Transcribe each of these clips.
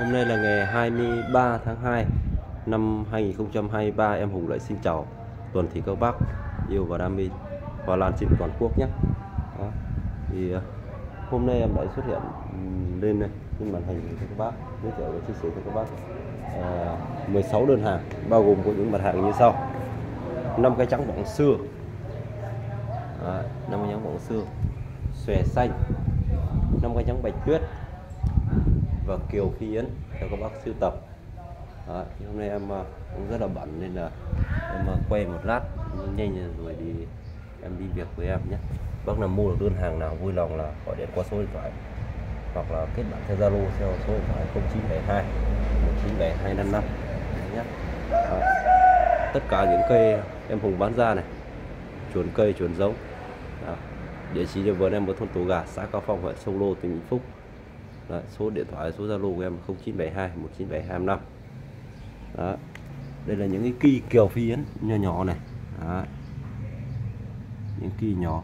Hôm nay là ngày 23 tháng 2 năm 2023 em Hùng lại xin chào toàn thể các bác yêu và đam mê hoa lan trên toàn quốc nhé. Đó. Thì à, hôm nay em lại xuất hiện lên đây trên màn hình cho các bác giới thiệu và chia sẻ cho các bác. À, 16 đơn hàng bao gồm có những mặt hàng như sau. Năm cái trắng bóng xưa. Năm cái trắng bóng xưa. Xòe xanh. Năm cái trắng bạch tuyết và kiều phi yến theo các bác sưu tập Đấy, thì hôm nay em à, cũng rất là bận nên là em à, quay một lát nhanh rồi đi em đi việc với em nhé bác nào mua được đơn hàng nào vui lòng là gọi điện qua số điện thoại hoặc là kết bạn theo Zalo theo số điện thoại 0972 197255 nhé Đấy. tất cả những cây em Hùng bán ra này chuồn cây chuồn giống Đó. địa chỉ cho vườn em ở thôn Tổ Gà xã Cao Phong huyện Sông Lô tỉnh Vĩnh Phúc Đấy, số điện thoại số Zalo của em 0972 197255 Đó. đây là những cái kỳ kiều phi yến nhỏ nhỏ này Đó. những kỳ nhỏ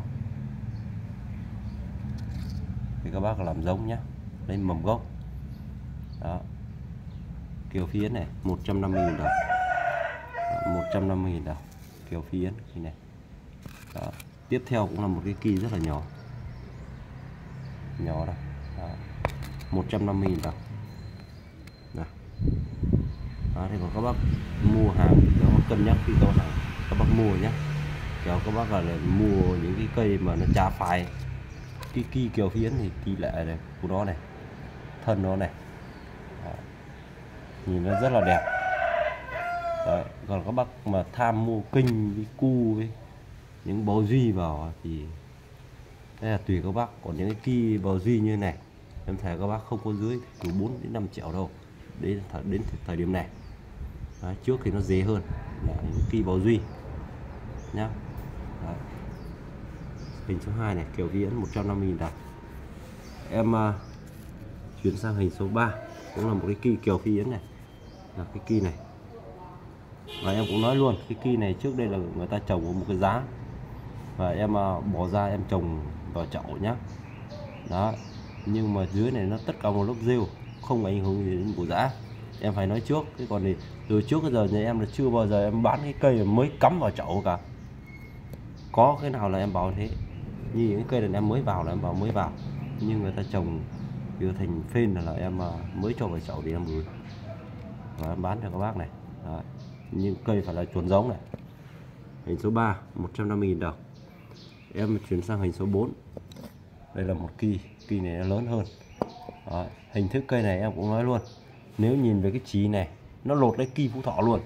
thì các bác làm giống nhé lấy mầm gốc đó kiều phi yến này 150.000 đồng Đó, 150.000 đồng kiều phi yến kỳ này đó. tiếp theo cũng là một cái kỳ rất là nhỏ nhỏ đây. 150.000 đồng đó. đó, thì còn các bác mua hàng các bác cân nhắc khi có hàng, các bác mua nhé kiểu các bác là mua những cái cây mà nó chá phai cái kỳ kiều phiến thì tỷ lệ này, của nó này, thân nó này Đó. nhìn nó rất là đẹp Đấy. còn các bác mà tham mua kinh với cu với những bầu duy vào thì đây là tùy các bác còn những cái kỳ bầu duy như này em thề các bác không có dưới từ 4 đến 5 triệu đâu. Đến thời, đến thời điểm này. Đấy, trước thì nó dễ hơn là kỳ bầu duy. Nhá. Đấy. hình số 2 này kiểu viễn 150.000 đồng em uh, chuyển sang hình số 3 cũng là một cái kỳ kiểu phi yến này. Là cái kỳ này. Và em cũng nói luôn cái kỳ này trước đây là người ta trồng ở một cái giá. Và em uh, bỏ ra em trồng vào chậu nhá. Đó nhưng mà dưới này nó tất cả một lớp rêu không ảnh hưởng gì đến củ giã em phải nói trước cái còn thì từ trước tới giờ nhà em là chưa bao giờ em bán cái cây mới cắm vào chậu cả. Có cái nào là em bảo thế? Như những cây này em mới vào là em bảo mới vào. Nhưng người ta trồng đưa thành phên là, là em à, mới cho vào chậu thì em gửi. Và em bán cho các bác này. Đấy. nhưng cây phải là chuồn giống này. Hình số 3 150.000 đồng. Em chuyển sang hình số 4 đây là một kỳ kỳ này nó lớn hơn. Đó. hình thức cây này em cũng nói luôn nếu nhìn về cái trí này nó lột lấy kỳ phú thọ luôn.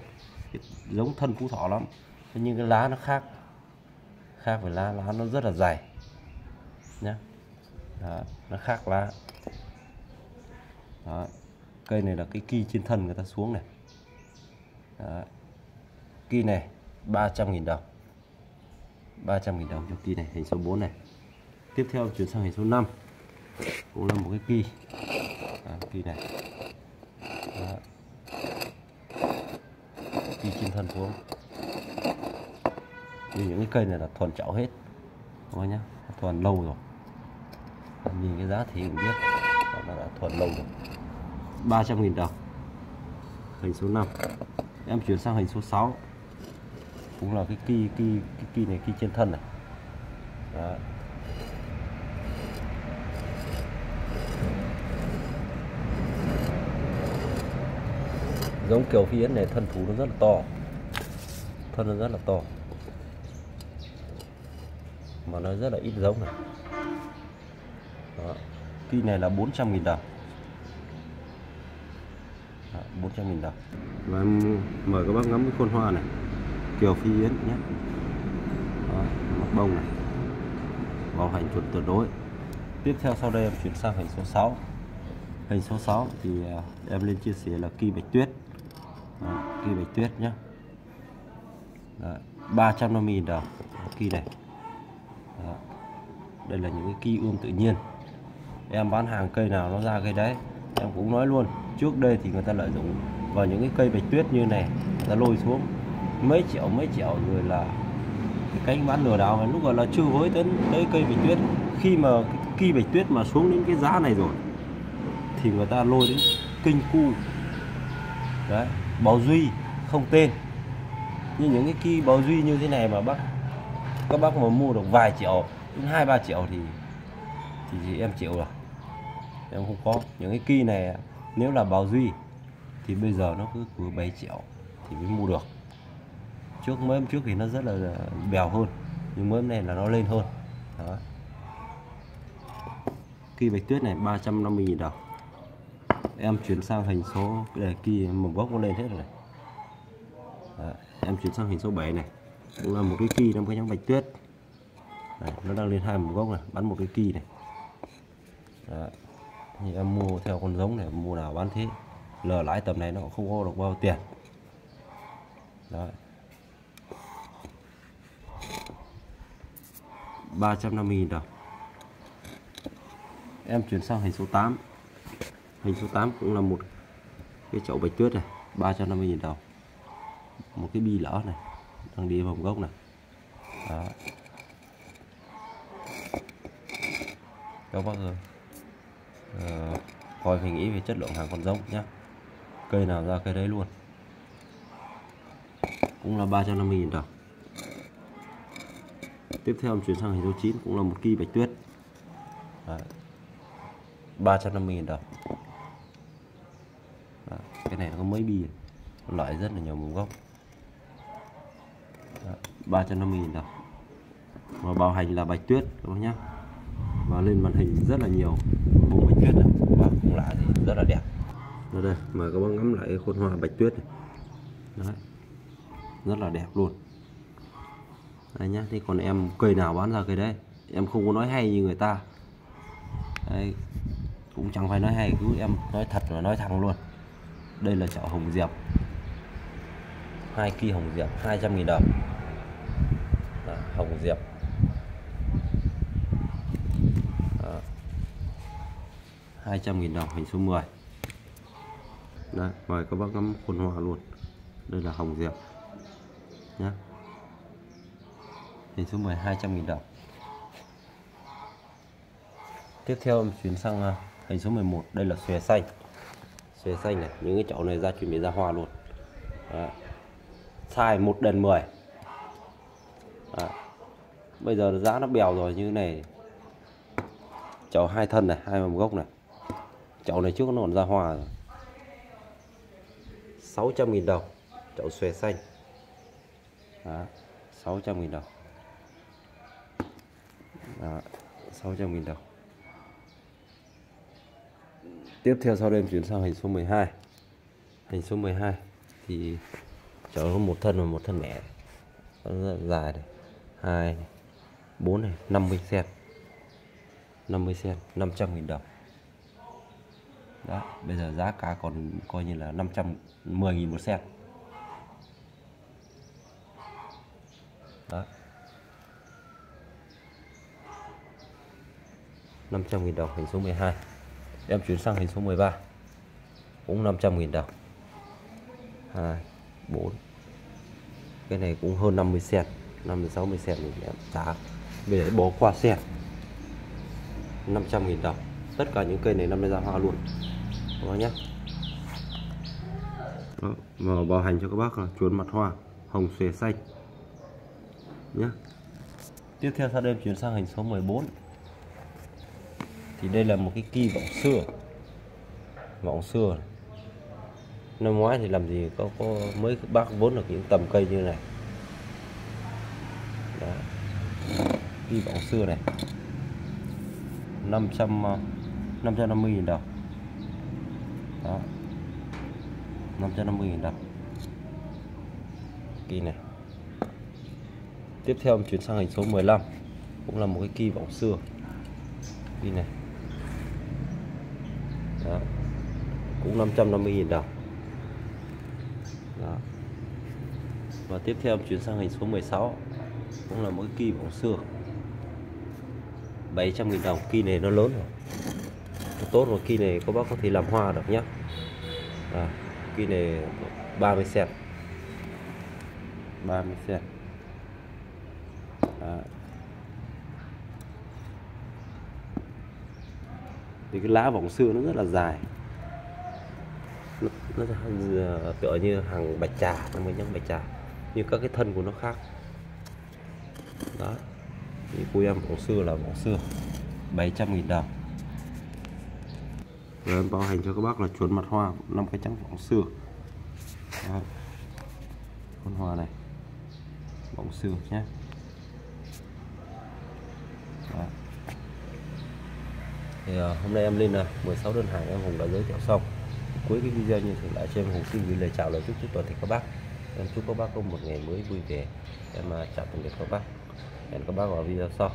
Giống thân phú thọ lắm. Thế nhưng cái lá nó khác khác với lá lá nó rất là dày. Nhá. Đó, nó khác lá. Đó. cây này là cái kỳ trên thân người ta xuống này. Đó. kỳ này 300.000 đồng. 300.000 đồng cho kỳ này hình số 4 này. Tiếp theo chuyển sang hình số 5 cũng là một cái kỳ à, kỳ này. À, kỳ trên thân xuống như những cái cây này là thuần chậu hết. Thôi nhá? Thuần lâu rồi. Nhìn cái giá thì cũng biết nó đã thuần lâu rồi. 300.000 đồng. Hình số 5 em chuyển sang hình số 6 cũng là cái kỳ kỳ cái kỳ này kỳ trên thân này. Đó. Giống kiểu phi yến này thân thú nó rất là to. Thân nó rất là to. Mà nó rất là ít giống này. Đó. kỳ này là 400.000 đồng. Đó, 400.000 đồng. Và em mời các bác ngắm cái khuôn hoa này. Kiều phi yến nhé. Đó, mặt bông này. Vào hành chuẩn tuyệt đối. Tiếp theo sau đây em chuyển sang hình số 6 hình số 6 thì à, em lên chia sẻ là kỳ bạch tuyết kỳ bạch tuyết nhé 350.000 đồng kỳ này. Đó. đây là những cái kỳ ươm tự nhiên. Em bán hàng cây nào nó ra cây đấy, em cũng nói luôn, trước đây thì người ta lợi dụng vào những cái cây bạch tuyết như này, người ta lôi xuống. Mấy triệu mấy triệu rồi là cái cánh bán lừa đảo. Mà lúc gọi là chưa với đến tới cây bạch tuyết, khi mà kỳ bạch tuyết mà xuống đến cái giá này rồi, thì người ta lôi đến kinh cu. Đấy báo duy không tên. Như những cái kỳ báo duy như thế này mà bác các bác mà mua được vài triệu đến hai ba triệu thì, thì thì em chịu rồi. Em không có. Những cái kỳ này nếu là báo duy thì bây giờ nó cứ cứ 7 triệu thì mới mua được. Trước mới hôm trước thì nó rất là bèo hơn nhưng mới hôm này là nó lên hơn. Đó. Kỳ bạch tuyết này 350.000 đồng em chuyển sang hình số để kỳ một gốc nó lên hết rồi này. Đấy, em chuyển sang hình số 7 này. Cũng là một cái kỳ trong cái nhánh bạch tuyết. Đấy, nó đang lên hai một gốc này bắn một cái kỳ này. Đấy. thì em mua theo con giống này mua nào bán thế. Lờ lãi tầm này nó cũng không có được bao tiền. Đấy. 350.000 đồng. Em chuyển sang hình số 8 hình số 8 cũng là một cái chậu bạch tuyết này 350.000 đồng. Một cái bi lỡ này đang đi vòng gốc này. Đó. Các bác ơi uh, coi mình nghĩ về chất lượng hàng con giống nhé cây nào ra cây đấy luôn. Cũng là 350.000 đồng. Tiếp theo chuyển sang hình số 9 cũng là một kỳ bạch tuyết. Đấy. 350.000 đồng Đấy. cái này nó có mấy bi loại rất là nhiều nguồn gốc. 350.000 đồng. Và bảo hành là bạch tuyết các bác nhé và lên màn hình rất là nhiều. Vùng bạch tuyết này và cũng lạ thì rất là đẹp. Đây, đây mời các bác ngắm lại khuôn hoa bạch tuyết này. Đấy. rất là đẹp luôn. Đây nhá thì còn em cây nào bán ra cây đấy? Em không có nói hay như người ta. Đấy, cũng chẳng phải nói hay cứ em nói thật và nói thẳng luôn đây là chậu hồng diệp. Hai kỳ hồng diệp 200.000 đồng. Đó, hồng diệp. Đó. 200.000 đồng hình số 10 Đấy, mời các bác ngắm khuôn hoa luôn. Đây là hồng diệp. Nhé hình số 10 200.000 đồng. Tiếp theo em chuyển sang à, hình số 11 đây là xòe xanh xòe xanh này, những cái chậu này ra chuẩn bị ra hoa luôn Đó. size 1 đần 10 Đó. bây giờ giá nó bèo rồi, như thế này chậu hai thân này, hai mầm gốc này chậu này trước nó còn ra hoa rồi 600.000 đồng, chậu xòe xanh Đó. 600.000 đồng Đó. 600.000 đồng tiếp theo sau đây em chuyển sang hình số 12 hình số 12 thì cháu có một thân và một thân mẹ. Nó rất dài này. Hai bốn này. 50 cm 50 cm 500 nghìn đồng. Đó, bây giờ giá cá còn coi như là 510 nghìn một cent. Đó. 500 nghìn đồng hình số 12 em chuyển sang hình số 13 cũng 500.000 đồng. 2 4 cái này cũng hơn 50 cent 50 60 cm thì em trả bây giờ bỏ qua xe 500.000 đồng. Tất cả những cây này năm nay ra hoa luôn. Đó nhé đó, và bảo hành cho các bác là chuồn mặt hoa hồng xòe xanh. Nhé tiếp theo sau đây chuyển sang hình số 14 thì đây là một cái kỳ vọng xưa. Vọng xưa. Này. năm ngoái thì làm gì có có mới bác vốn được những tầm cây như này. Đó. kỳ vọng xưa này. 500 550 000 đồng. Đó. 550 000 đồng. Kỳ này. Tiếp theo mình chuyển sang hình số 15 cũng là một cái kỳ vọng xưa. Kỳ này đó cũng 550 000 đồng. Đó. và tiếp theo chuyển sang hình số 16 cũng là mỗi kỳ bóng xương. 700 000 đồng kỳ này nó lớn rồi. Tốt rồi kỳ này các bác có thể làm hoa được nhé à, kỳ này 30 cm 30 cm Đó. thì cái lá vòng xưa nó rất là dài nó, nó tựa ờ, như hàng bạch trà năm mới nhẫn bạch trà. Như các cái thân của nó khác. Đó. Thì cô em cổ xưa là cổ xưa 700 nghìn đồng. Rồi em bảo hành cho các bác là chuồn mặt hoa năm cái trắng bóng xưa đó. con hoa này. Bóng xưa nhé Đó. thì ờ, hôm nay em lên ờ, là 16 đơn hàng em Hùng đã giới thiệu xong cuối cái video như thường lệ cho em Hùng xin gửi lời chào lời chúc chúc toàn thể các bác. Em chúc các bác có một ngày mới vui vẻ. Em à, chào tạm biệt các bác. Hẹn các bác vào video sau.